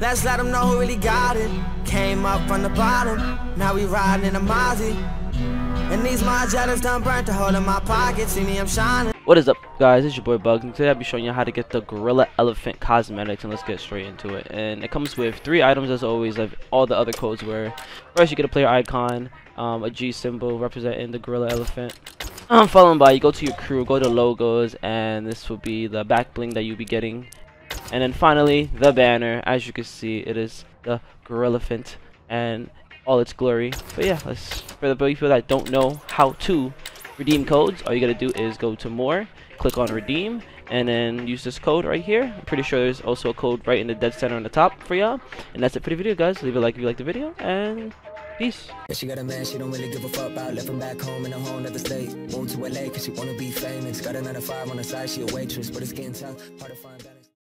Let's let them know who really got it. Came up from the bottom, now we riding in a Mozzie. And these Margielas done burnt a hole in my pocket. See me, I'm shining. What is up guys, it's your boy Bugz and today I'll be showing you how to get the Gorilla Elephant Cosmetics and let's get straight into it. And it comes with three items as always like all the other codes were. First you get a player icon, um, a G symbol representing the Gorilla Elephant. Um, followed by you go to your crew, go to logos and this will be the back bling that you'll be getting. And then finally the banner, as you can see it is the Gorilla Elephant and all its glory. But yeah, let's for the people that don't know how to redeem codes, all you gotta do is go to more, click on redeem, and then use this code right here. I'm pretty sure there's also a code right in the dead center on the top for y'all. And that's it for the video, guys. Leave a like if you like the video, and peace. She got a man, she don't really give a fuck about. Him back home in a whole nother state. Moved to LA cause she wanna be famous. Got another five on the side, she a waitress, but it's getting tough. Hard to find.